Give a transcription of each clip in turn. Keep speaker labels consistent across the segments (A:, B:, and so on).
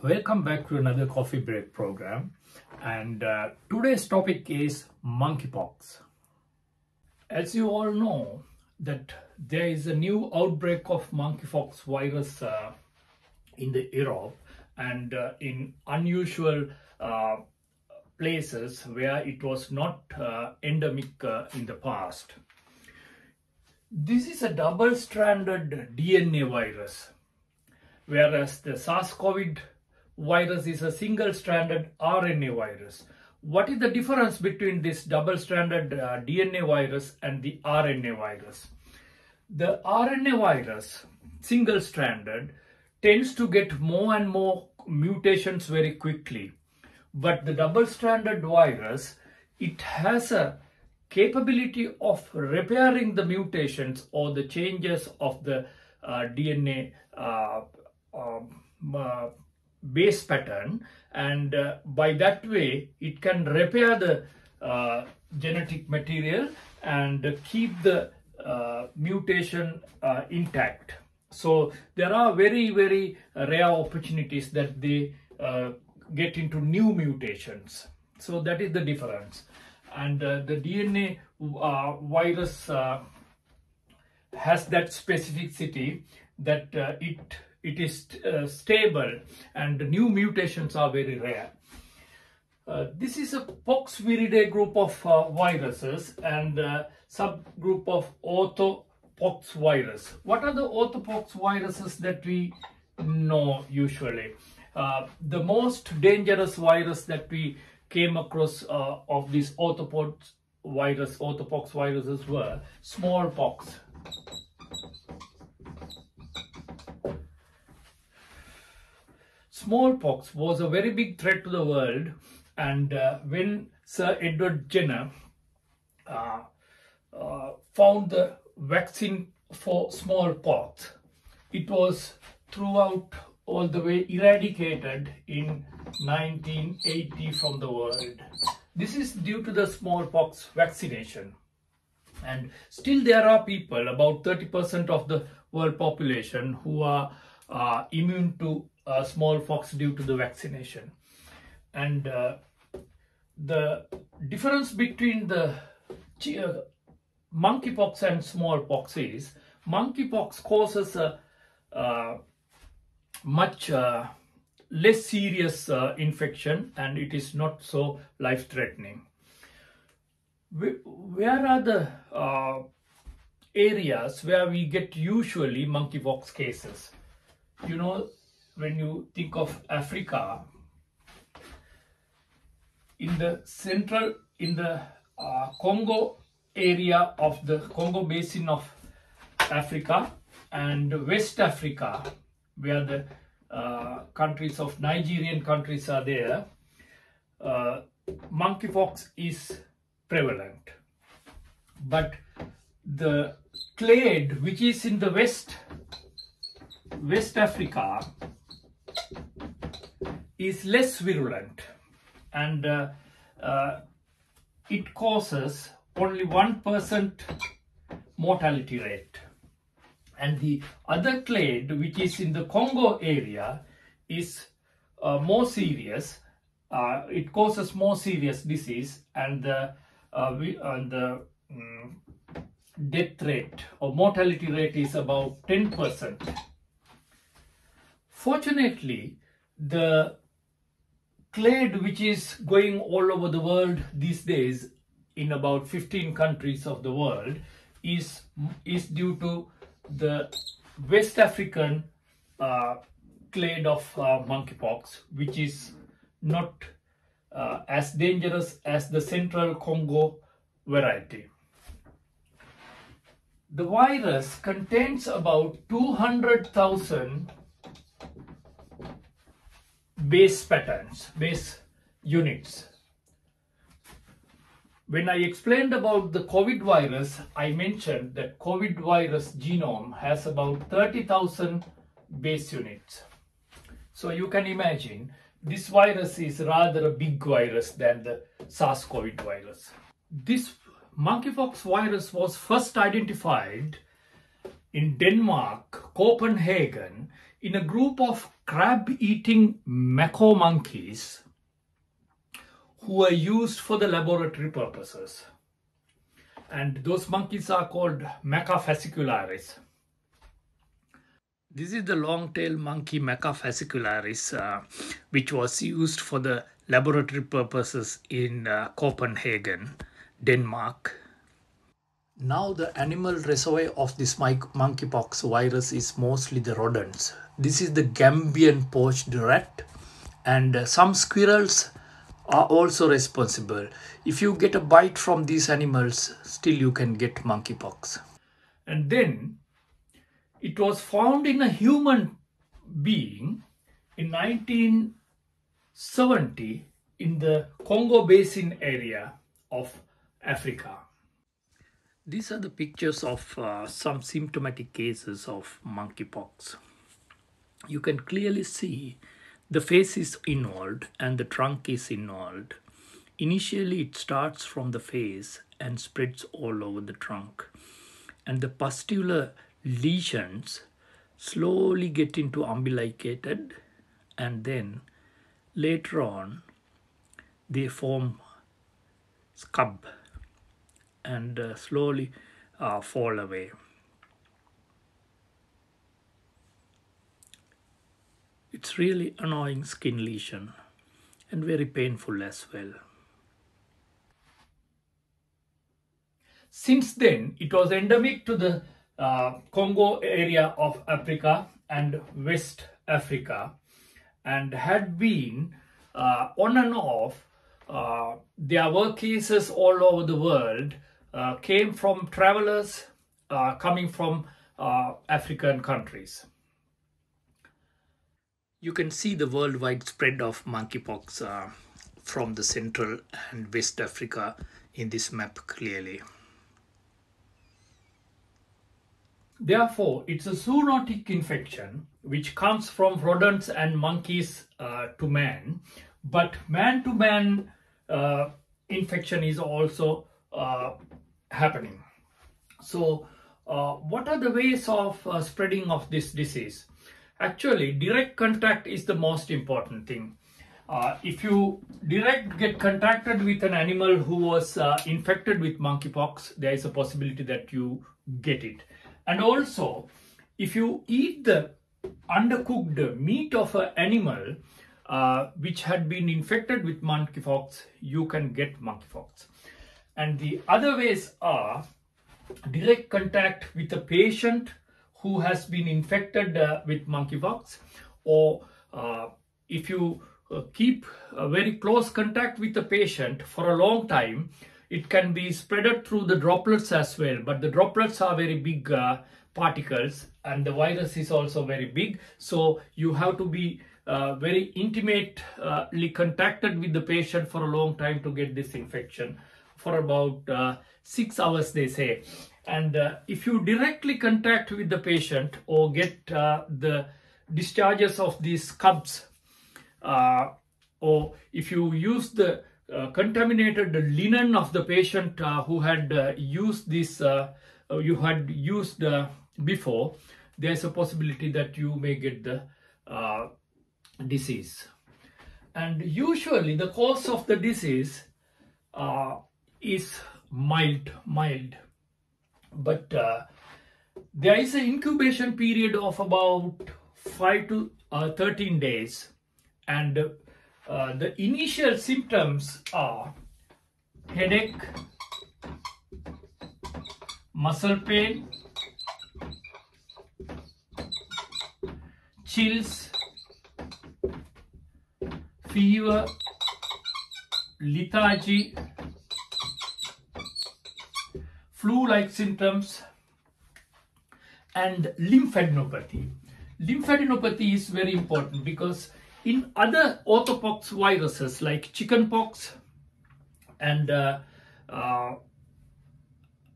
A: Welcome back to another coffee break program. And uh, today's topic is monkeypox. As you all know, that there is a new outbreak of monkeypox virus uh, in the Europe and uh, in unusual uh, places where it was not uh, endemic uh, in the past. This is a double-stranded DNA virus, whereas the SARS-CoV virus is a single-stranded RNA virus. What is the difference between this double-stranded uh, DNA virus and the RNA virus? The RNA virus, single-stranded, tends to get more and more mutations very quickly. But the double-stranded virus, it has a capability of repairing the mutations or the changes of the uh, DNA uh, um, uh, base pattern and uh, by that way it can repair the uh, genetic material and keep the uh, mutation intact. So there are very very rare opportunities that they get into new mutations. So that is the difference and uh, the DNA uh, virus uh, has that specificity that uh, it it is uh, stable and new mutations are very rare. Uh, this is a Poxviridae group of viruses and subgroup of orthopox virus. What are the orthopox viruses that we know usually? the most dangerous virus that we came across uh, of these orthopox virus, orthopox viruses were smallpox. Smallpox was a very big threat to the world and uh, when Sir Edward Jenner uh, uh, found the vaccine for smallpox, it was throughout all the way eradicated in 1980 from the world. This is due to the smallpox vaccination. And still there are people, about 30% of the world population, who are uh, immune to uh, smallpox due to the vaccination. And uh, the difference between the uh, monkeypox and smallpox is monkeypox causes a uh, much uh, less serious infection and it is not so life-threatening. Where are the areas where we get usually monkeypox cases? You know, when you think of Africa, in the central, in the uh, Congo area of the Congo basin of Africa and West Africa, where the uh, countries of Nigerian countries are there, uh, monkeypox is prevalent. But the clade which is in the west, West Africa is less virulent and uh, uh, it causes only 1% mortality rate and the other clade which is in the Congo area is uh, more serious uh, it causes more serious disease and the, uh, we, and the um, death rate or mortality rate is about 10%. Fortunately, the clade which is going all over the world these days in about 15 countries of the world is, is due to the West African uh, clade of uh, monkeypox, which is not uh, as dangerous as the central Congo variety. The virus contains about 200,000 base patterns, base units when I explained about the COVID virus, I mentioned that COVID virus genome has about 30,000 base units. So you can imagine this virus is rather a big virus than the SARS-CoV virus. This monkeypox virus was first identified in Denmark, Copenhagen in a group of crab-eating macaque monkeys who were used for the laboratory purposes. And those monkeys are called Maca fascicularis. This is the long-tailed monkey Maca fascicularis, uh, which was used for the laboratory purposes in uh, Copenhagen, Denmark. Now the animal reservoir of this monkeypox virus is mostly the rodents. This is the Gambian pouched rat and some squirrels are also responsible. If you get a bite from these animals, still you can get monkeypox. And then it was found in a human being in 1970 in the Congo Basin area of Africa. These are the pictures of uh, some symptomatic cases of monkeypox. You can clearly see the face is involved and the trunk is involved. Initially, it starts from the face and spreads all over the trunk. And the pustular lesions slowly get into umbilicated and then later on they form scab and uh, slowly uh, fall away. It's really annoying skin lesion and very painful as well. Since then, it was endemic to the uh, Congo area of Africa and West Africa and had been uh, on and off. Uh, there were cases all over the world uh, came from travelers uh, coming from uh, African countries. You can see the worldwide spread of monkeypox from the Central and West Africa in this map clearly. Therefore, it's a zoonotic infection which comes from rodents and monkeys uh, to man. But man-to-man uh, infection is also uh, happening. So, uh, what are the ways of uh, spreading of this disease? Actually, direct contact is the most important thing. Uh, if you direct get contacted with an animal who was infected with monkeypox, there is a possibility that you get it. And also, if you eat the undercooked meat of an animal uh, which had been infected with monkeypox, you can get monkeypox. And the other ways are direct contact with a patient who has been infected uh, with monkeypox or uh, if you uh, keep a very close contact with the patient for a long time, it can be spreaded through the droplets as well, but the droplets are very big uh, particles and the virus is also very big. So you have to be uh, very intimately contacted with the patient for a long time to get this infection for about uh, six hours they say. And uh, if you directly contact with the patient or get uh, the discharges of these scabs or if you use the uh, contaminated linen of the patient uh, who had uh, used this, you had used before, there's a possibility that you may get the disease. And usually the cause of the disease uh, is mild, mild. But uh, there is an incubation period of about 5 to uh, 13 days and uh, the initial symptoms are headache, muscle pain, chills, fever, lethargy, flu-like symptoms, and lymphadenopathy. Lymphadenopathy is very important because in other orthopox viruses like chickenpox and uh, uh,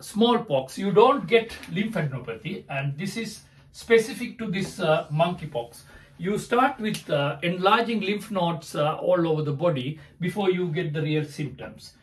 A: smallpox, you don't get lymphadenopathy and this is specific to this uh, monkeypox. You start with uh, enlarging lymph nodes uh, all over the body before you get the real symptoms.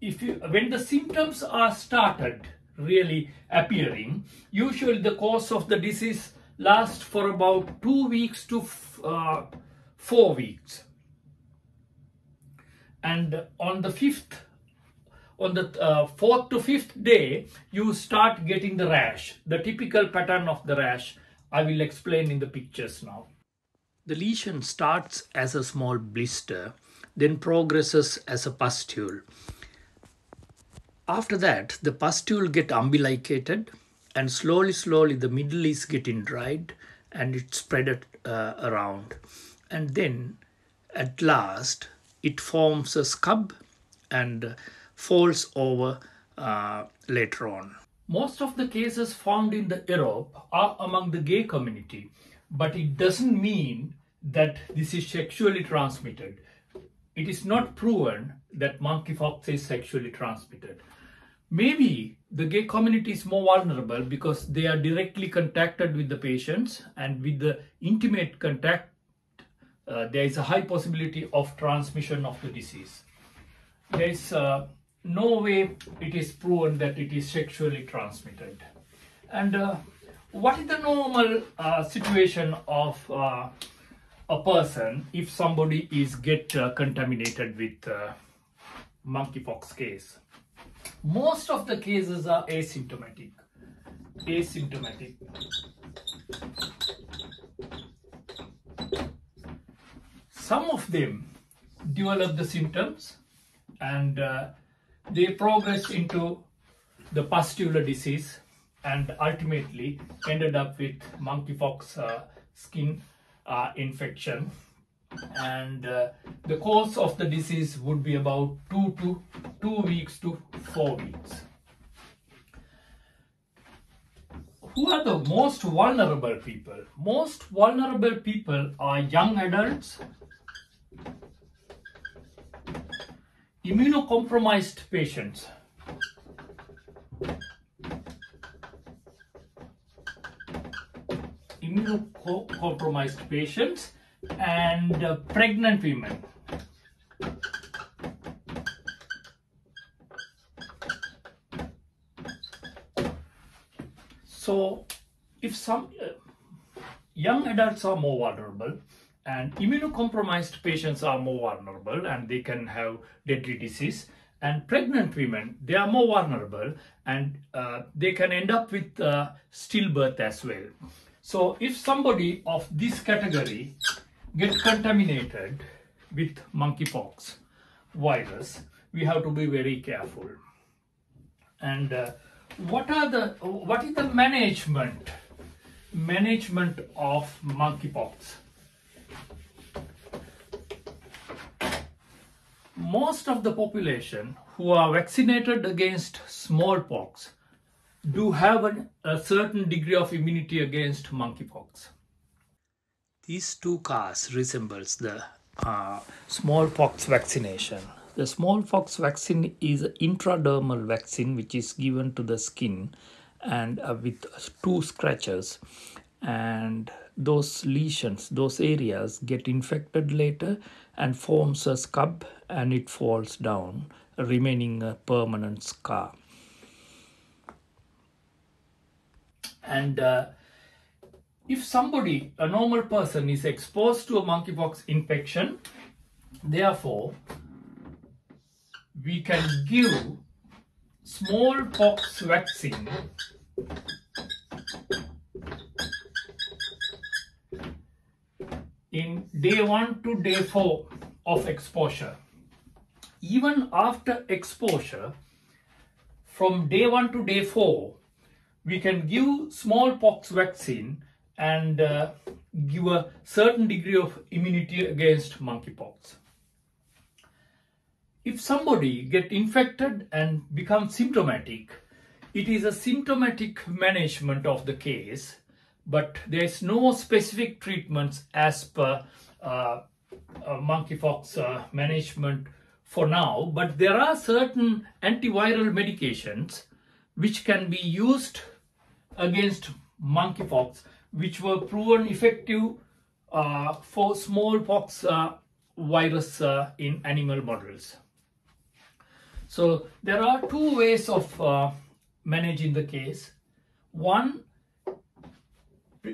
A: If you, when the symptoms are started really appearing, usually the course of the disease lasts for about two weeks to uh, four weeks. And on the fifth, on the uh, fourth to fifth day, you start getting the rash, the typical pattern of the rash. I will explain in the pictures now. The lesion starts as a small blister, then progresses as a pustule. After that, the pustule get umbilicated and slowly, slowly the middle is getting dried and it spread uh, around. And then at last, it forms a scab and falls over uh, later on. Most of the cases found in the Europe are among the gay community, but it doesn't mean that this is sexually transmitted. It is not proven that monkeypox is sexually transmitted. Maybe the gay community is more vulnerable because they are directly contacted with the patients and with the intimate contact, uh, there is a high possibility of transmission of the disease. There is uh, no way it is proven that it is sexually transmitted. And uh, what is the normal uh, situation of uh, a person if somebody is get uh, contaminated with uh, monkeypox case. Most of the cases are asymptomatic. Asymptomatic. Some of them develop the symptoms and uh, they progress into the pustular disease and ultimately ended up with monkeypox uh, skin uh, infection and uh, the course of the disease would be about two to two weeks to four weeks. Who are the most vulnerable people? Most vulnerable people are young adults, immunocompromised patients, immunocompromised patients and uh, pregnant women. So, if some uh, young adults are more vulnerable and immunocompromised patients are more vulnerable and they can have deadly disease and pregnant women they are more vulnerable and uh, they can end up with uh, stillbirth as well so if somebody of this category gets contaminated with monkeypox virus, we have to be very careful. And uh, what are the what is the management management of monkeypox? Most of the population who are vaccinated against smallpox do have an, a certain degree of immunity against monkeypox. These two scars resembles the uh, smallpox vaccination. The smallpox vaccine is an intradermal vaccine which is given to the skin and uh, with two scratches and those lesions, those areas get infected later and forms a scab and it falls down, remaining a permanent scar. And uh, if somebody, a normal person, is exposed to a monkeypox infection, therefore, we can give smallpox vaccine in day 1 to day 4 of exposure. Even after exposure, from day 1 to day 4, we can give smallpox vaccine and uh, give a certain degree of immunity against monkeypox. If somebody get infected and become symptomatic, it is a symptomatic management of the case, but there is no specific treatments as per uh, uh, monkeypox uh, management for now, but there are certain antiviral medications which can be used against monkeypox, which were proven effective uh, for smallpox uh, virus uh, in animal models. So there are two ways of uh, managing the case. One,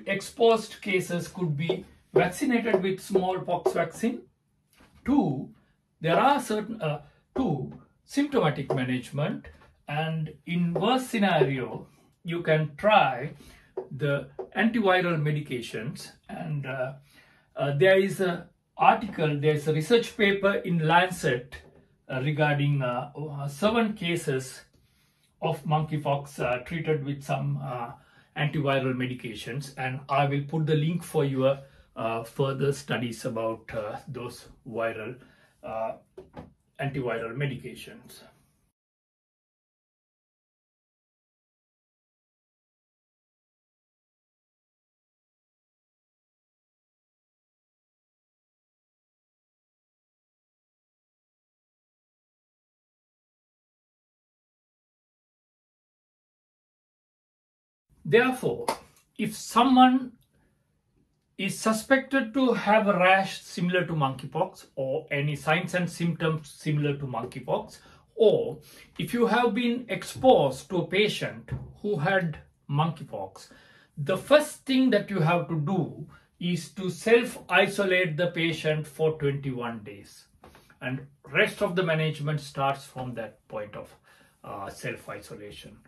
A: exposed cases could be vaccinated with smallpox vaccine. Two, there are certain, uh, two, symptomatic management and in worst scenario, you can try the antiviral medications and uh, uh, there is a article, there's a research paper in Lancet uh, regarding uh, uh, seven cases of monkeypox uh, treated with some antiviral medications and I will put the link for your further studies about those viral antiviral medications. Therefore, if someone is suspected to have a rash similar to monkeypox or any signs and symptoms similar to monkeypox, or if you have been exposed to a patient who had monkeypox, the first thing that you have to do is to self-isolate the patient for 21 days. And rest of the management starts from that point of uh, self-isolation.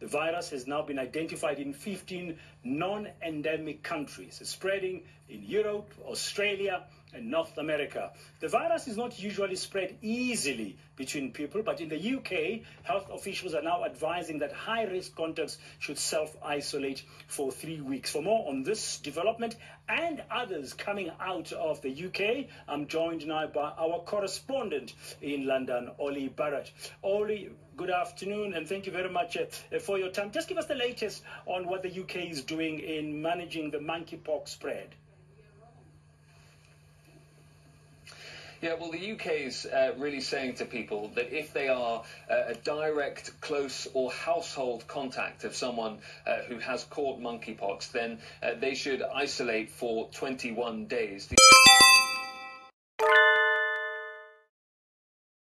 B: The virus has now been identified in 15 non-endemic countries, spreading in Europe, Australia, and North America. The virus is not usually spread easily between people, but in the UK, health officials are now advising that high risk contacts should self isolate for three weeks. For more on this development and others coming out of the UK, I'm joined now by our correspondent in London, Oli Barrett. Oli, good afternoon and thank you very much uh, for your time. Just give us the latest on what the UK is doing in managing the monkeypox spread.
C: Yeah, well, the UK is uh, really saying to people that if they are uh, a direct, close, or household contact of someone uh, who has caught monkeypox, then uh, they should isolate for 21 days. The